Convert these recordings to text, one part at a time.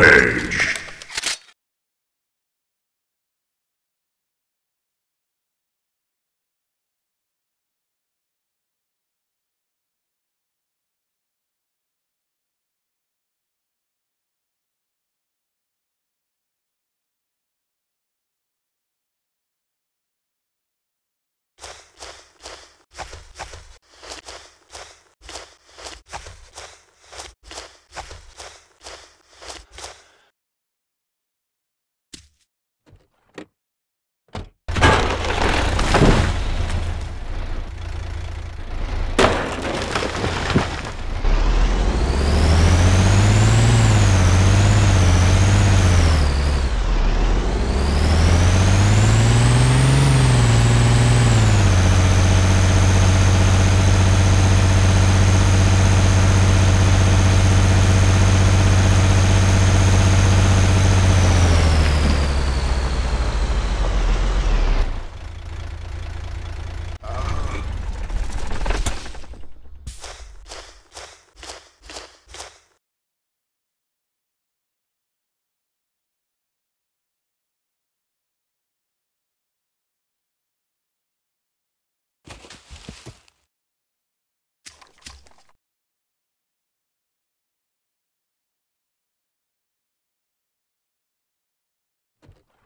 Rampage.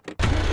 You